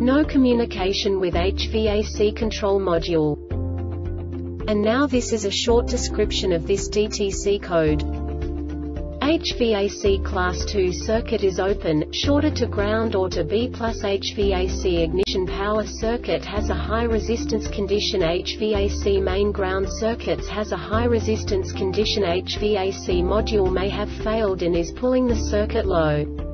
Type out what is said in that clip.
no communication with HVAC control module. And now this is a short description of this DTC code. HVAC class 2 circuit is open, shorter to ground or to B plus HVAC ignition power circuit has a high resistance condition HVAC main ground circuits has a high resistance condition HVAC module may have failed and is pulling the circuit low.